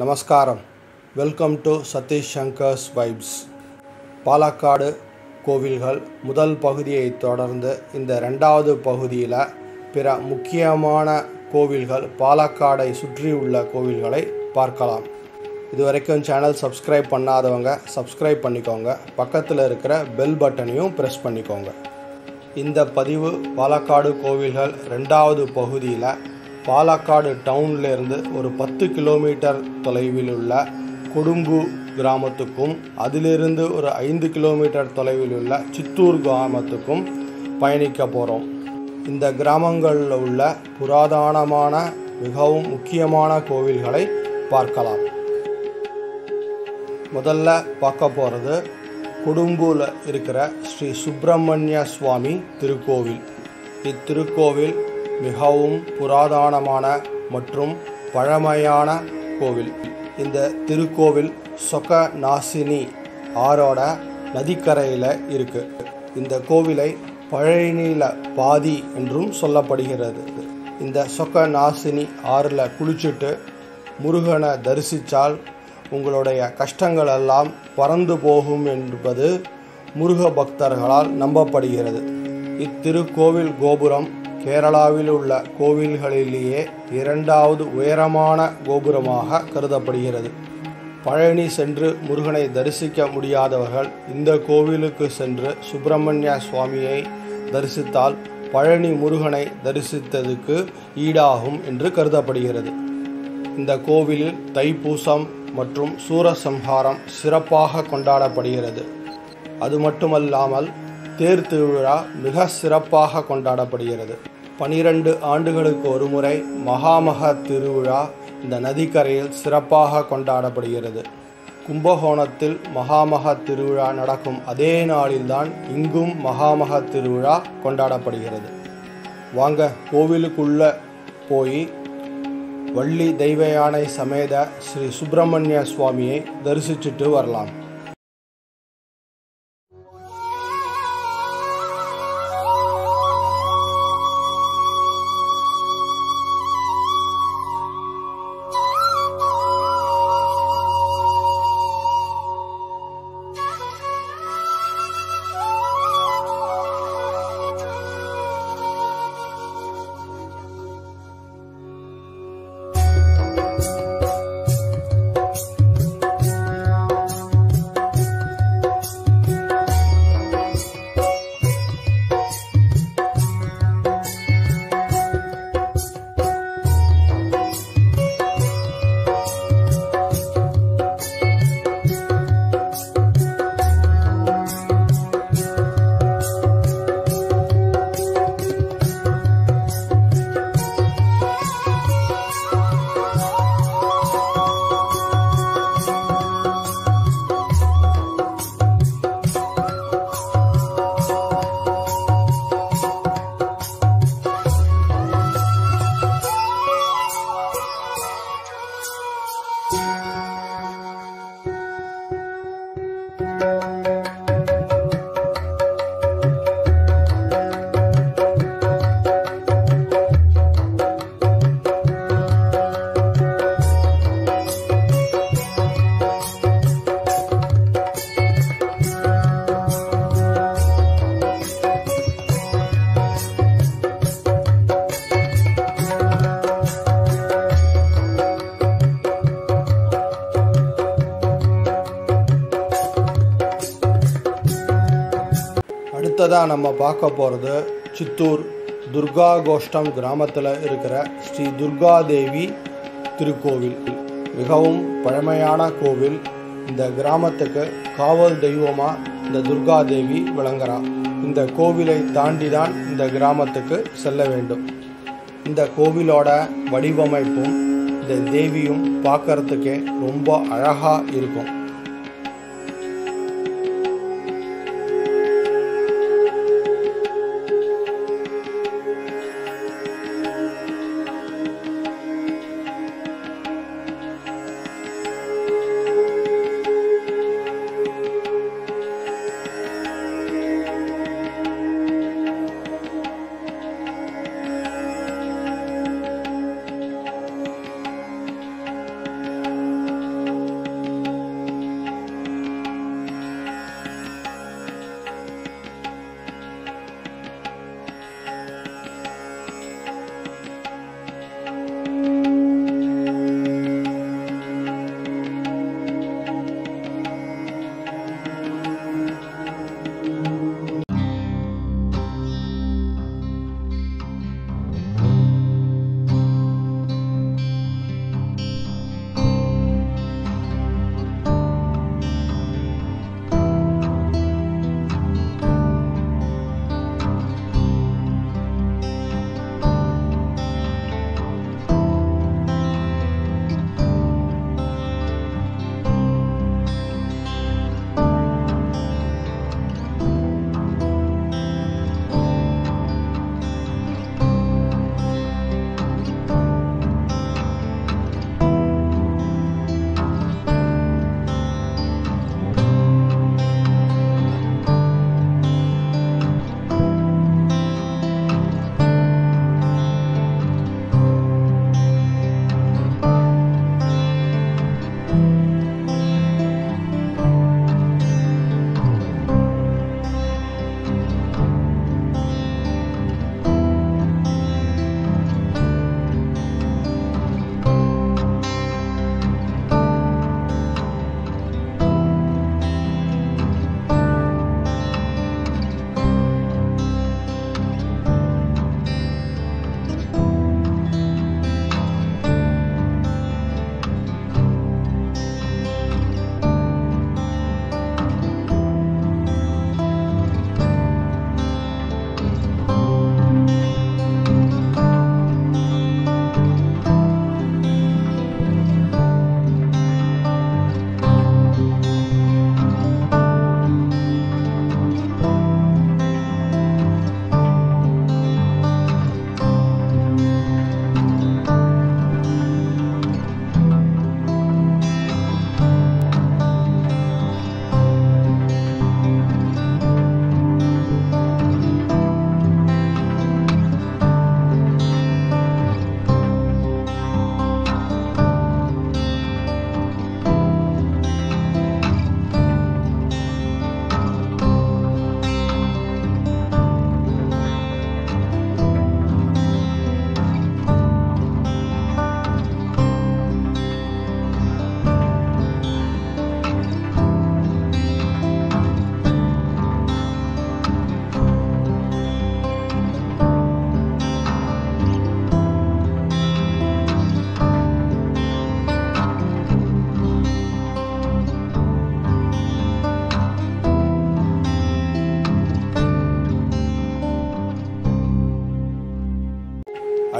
நமஸ்காரம். Welcome to Satish Shankar's vibes Palakkad கோவில்கள் முதல் பகுதியை தொடர்ந்து இந்த ரெண்டாவது பகுதியில் பிற முக்கியமான கோவில்கள் பாலக்காடை சுற்றியுள்ள கோவில்களை பார்க்கலாம். இது வரைக்கும் சேனல் சப்ஸ்கிரைப் பண்ணாதவங்க சப்ஸ்கிரைப் பண்ணிக்கோங்க. பக்கத்தில் இருக்கிற பெல் பட்டனையும் ப்ரெஸ் பண்ணிக்கோங்க. இந்த பதிவு பாலக்காடு கோவில்கள் ரெண்டாவது பகுதியில் பாலக்காடு டவுன்லேருந்து ஒரு பத்து கிலோமீட்டர் தொலைவில் உள்ள கொடும்பு கிராமத்துக்கும் அதிலிருந்து ஒரு ஐந்து கிலோமீட்டர் தொலைவில் உள்ள சித்தூர் கிராமத்துக்கும் பயணிக்க போகிறோம் இந்த கிராமங்களில் உள்ள புராதனமான மிகவும் முக்கியமான கோவில்களை பார்க்கலாம். முதல்ல பார்க்க போகிறது குடும்பூல இருக்கிற ஸ்ரீ சுப்பிரமணிய சுவாமி திருக்கோவில். இத்திருக்கோவில் மிகவும் புராதனமான மற்றும் பழமையான கோவில். இந்த திருக்கோவில் சொக்க நாசினி ஆறோட நதிக்கரையில் இருக்கு. இந்த கோவிலை பழனியில பாதி என்றும் சொல்லப்படுகிறது. இந்த சொக்க நாசினி ஆறில் குளிச்சுட்டு முருகனை தரிசித்தால் உங்களுடைய கஷ்டங்கள் எல்லாம் பறந்து போகும் என்பது முருக பக்தர்களால் நம்பப்படுகிறது. இத்திருக்கோவில் கோபுரம் கேரளாவில் உள்ள கோவில்களிலேயே இரண்டாவது உயரமான கோபுரமாக கருதப்படுகிறது. பழனி சென்று முருகனை தரிசிக்க முடியாதவர்கள் இந்த கோவிலுக்கு சென்று சுப்பிரமணிய சுவாமியை தரிசித்தால் பழனி முருகனை தரிசித்ததுக்கு ஈடாகும் என்று கருதப்படுகிறது. இந்த கோவிலில் தைப்பூசம் மற்றும் சூரசம்ஹாரம் சிறப்பாக கொண்டாடப்படுகிறது. அது மட்டுமல்லாமல் தேர் திருவிழா மிக சிறப்பாக கொண்டாடப்படுகிறது. பனிரெண்டு ஆண்டுகளுக்கு ஒருமுறை மகாமக திருவிழா இந்த நதிக்கரையில் சிறப்பாக கொண்டாடப்படுகிறது. கும்பகோணத்தில் மகாமக திருவிழா நடக்கும் அதே நாளில்தான் இங்கும் மகாமக திருவிழா கொண்டாடப்படுகிறது. வாங்க கோவிலுக்குள்ள போய் வள்ளி தெய்வ யானை சமேத ஸ்ரீ சுப்பிரமணிய சுவாமியை தரிசிச்சுட்டு வரலாம். அடுத்ததாக நம்ம பார்க்க போகிறது சித்தூர் துர்கா கோஷ்டம் கிராமத்தில் இருக்கிற ஸ்ரீ துர்கா தேவி திருக்கோவில். மிகவும் பழமையான கோவில். இந்த கிராமத்துக்கு காவல் தெய்வமாக இந்த துர்கா தேவி விளங்குறா. இந்த கோவிலை தாண்டி தான் இந்த கிராமத்துக்கு செல்ல வேண்டும். இந்த கோவிலோட வடிவமைப்பும் இந்த தேவியும் பார்க்கறதுக்கே ரொம்ப அழகாக இருக்கும்.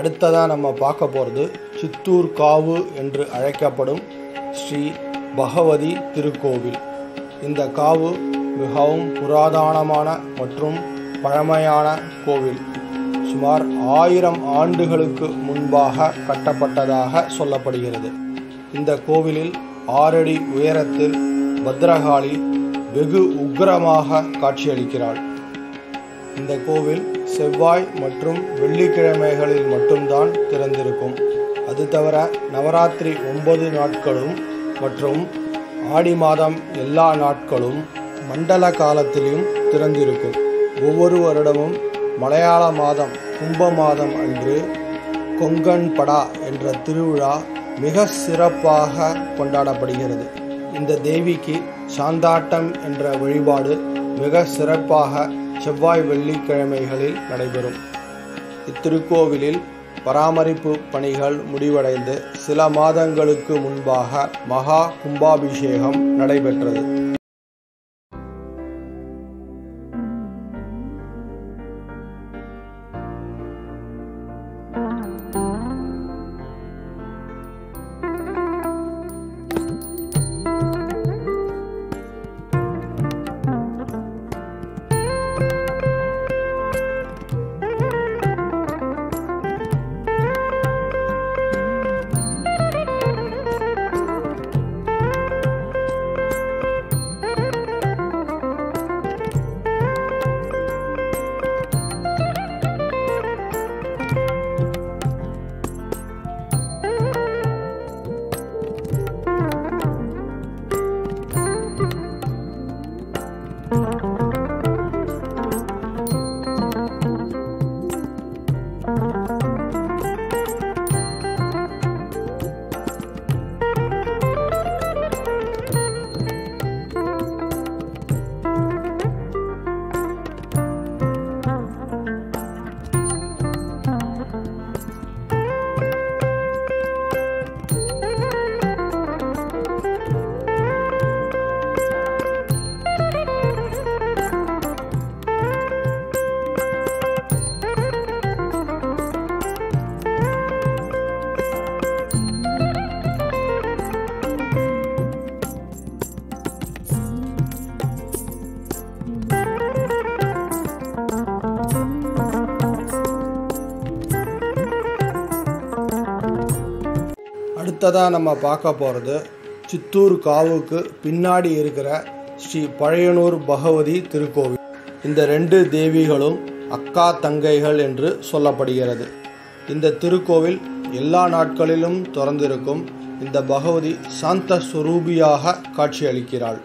அடுத்ததாக நம்ம பார்க்க போகிறது சித்தூர் காவு என்று அழைக்கப்படும் ஸ்ரீ பகவதி திருக்கோவில். இந்த காவு மிகவும் புராதனமான மற்றும் பழமையான கோவில். சுமார் ஆயிரம் ஆண்டுகளுக்கு முன்பாக கட்டப்பட்டதாக சொல்லப்படுகிறது. இந்த கோவிலில் ஆறடி உயரத்தில் பத்ரகாளி வெகு உக்கிரமாக காட்சியளிக்கிறாள். இந்த கோவில் செவ்வாய் மற்றும் வெள்ளிக்கிழமைகளில் மட்டும்தான் திறந்திருக்கும். அது தவிர நவராத்திரி ஒன்பது நாட்களும் மற்றும் ஆடி மாதம் எல்லா நாட்களும் மண்டல காலத்திலும் திறந்திருக்கும். ஒவ்வொரு வருடமும் மலையாள மாதம் கும்ப மாதம் அன்று கொங்கன் படா என்ற திருவிழா மிக சிறப்பாக கொண்டாடப்படுகிறது. இந்த தேவிக்கு சாந்தாட்டம் என்ற வழிபாடு மிக சிறப்பாக செவ்வாய் வெள்ளிக்கிழமைகளில் நடைபெறும். இத்திருக்கோவிலில் பராமரிப்பு பணிகள் முடிவடைந்து சில மாதங்களுக்கு முன்பாக மகா கும்பாபிஷேகம் நடைபெற்றது. அடுத்ததாக நம்ம பார்க்க போகிறது சித்தூர் காவுக்கு பின்னாடி இருக்கிற ஸ்ரீ பழையனூர் பகவதி திருக்கோவில். இந்த ரெண்டு தேவிகளும் அக்கா தங்கைகள் என்று சொல்லப்படுகிறது. இந்த திருக்கோவில் எல்லா நாட்களிலும் திறந்திருக்கும். இந்த பகவதி சாந்த சுரூபியாக காட்சியளிக்கிறாள்.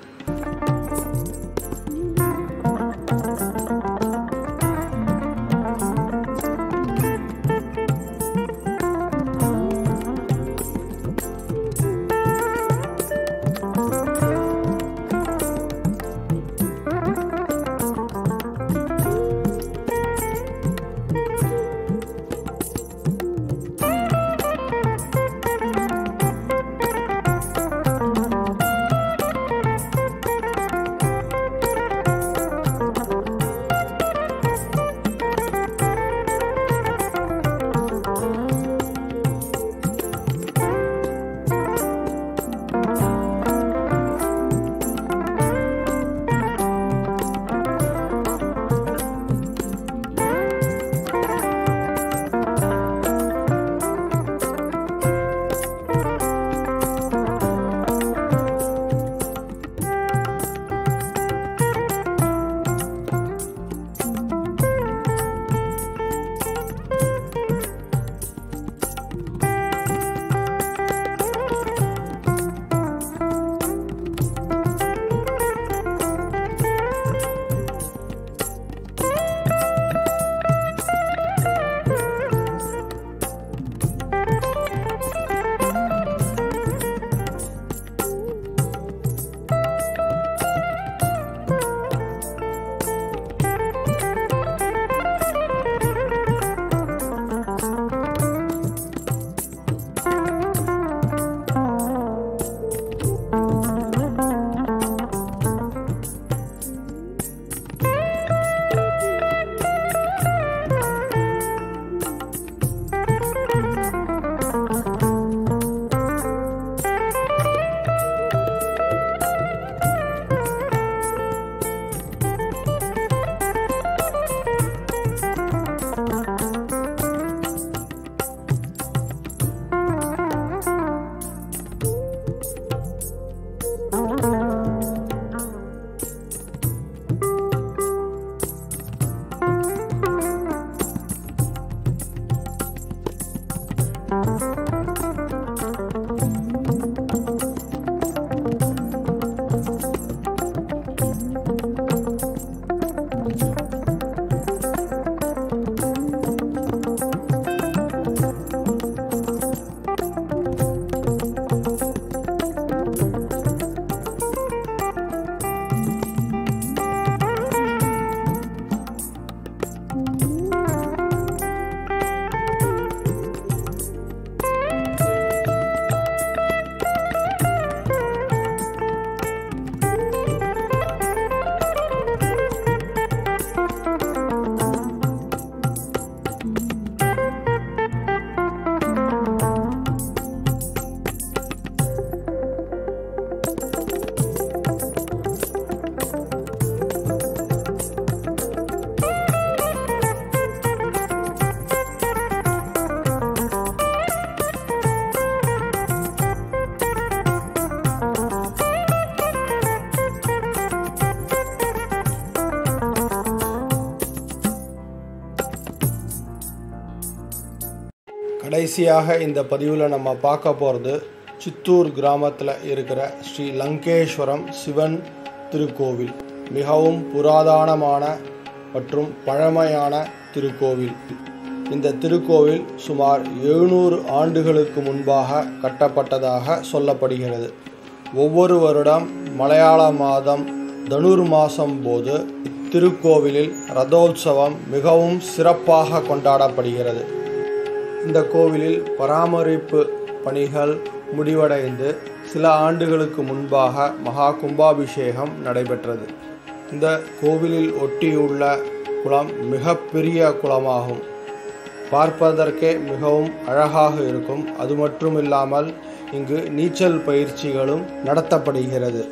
கடைசியாக இந்த பதிவில் நம்ம பார்க்க போகிறது சித்தூர் கிராமத்தில் இருக்கிற ஸ்ரீ லங்கேஸ்வரம் சிவன் திருக்கோவில். மிகவும் புராதனமான மற்றும் பழமையான திருக்கோவில். இந்த திருக்கோவில் சுமார் எழுநூறு ஆண்டுகளுக்கு முன்பாக கட்டப்பட்டதாக சொல்லப்படுகிறது. ஒவ்வொரு வருடம் மலையாள மாதம் தனுர் மாதம் போது இத்திருக்கோவிலில் ரதோற்சவம் மிகவும் சிறப்பாக கொண்டாடப்படுகிறது. இந்த கோவிலில் பராமரிப்பு பணிகள் முடிவடைந்து சில ஆண்டுகளுக்கு முன்பாக மகா கும்பாபிஷேகம் நடைபெற்றது. இந்த கோவிலில் ஒட்டியுள்ள குளம் மிகப்பெரிய குளமாகும். பார்ப்பதற்கே மிகவும் அழகாக இருக்கும். அது மட்டும் இல்லாமல் இங்கு நீச்சல் பயிற்சிகளும் நடத்தப்படுகிறது.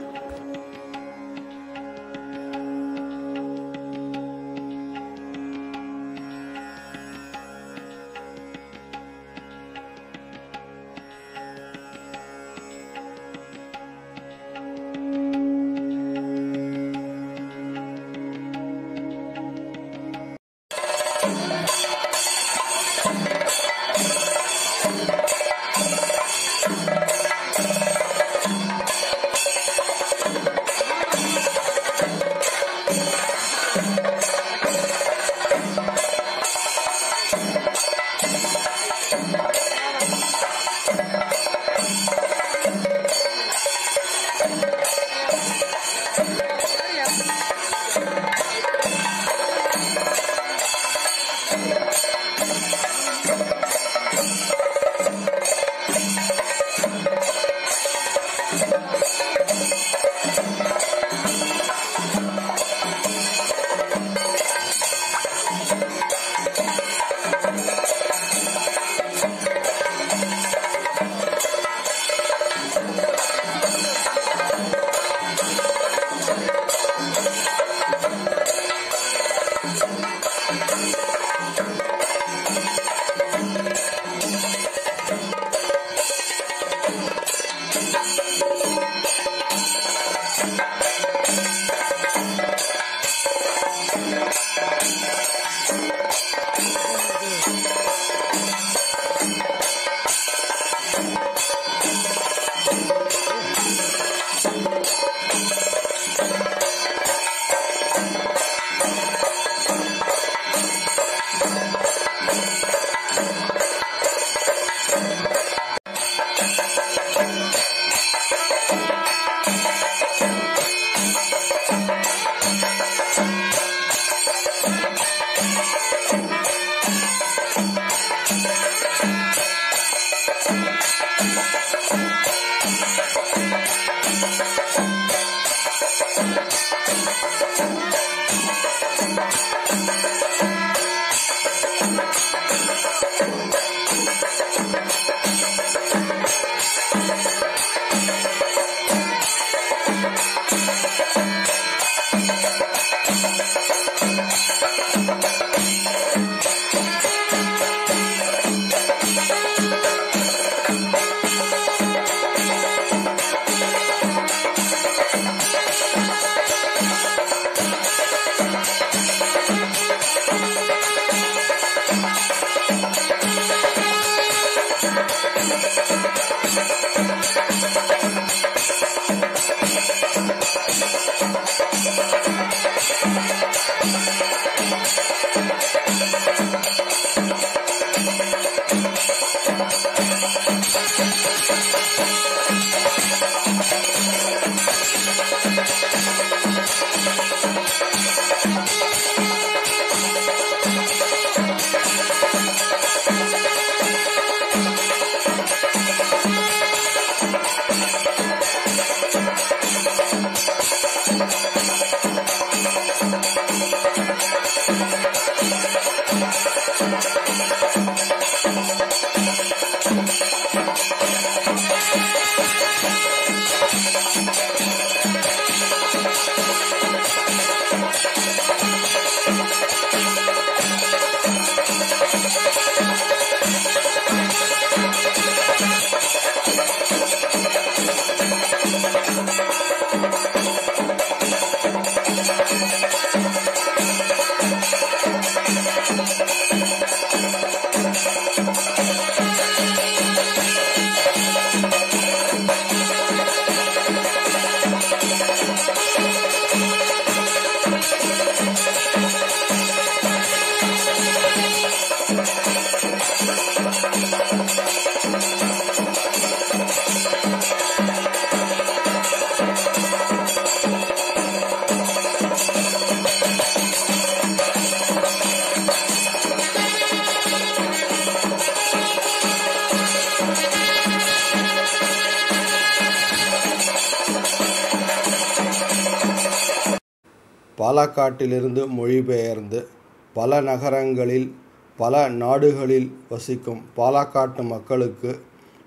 பாலக்காட்டிலிருந்து மொழிபெயர்ந்து பல நகரங்களில் பல நாடுகளில் வசிக்கும் பாலக்காட்டு மக்களுக்கு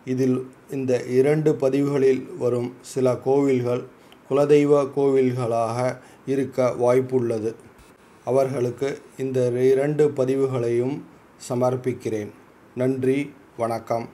இதில் இந்த இரண்டு பதிவுகளில் வரும் சில கோவில்கள் குலதெய்வ கோவில்களாக இருக்க வாய்ப்புள்ளது. அவர்களுக்கு இந்த இரண்டு பதிவுகளையும் சமர்ப்பிக்கிறேன். நன்றி வணக்கம்.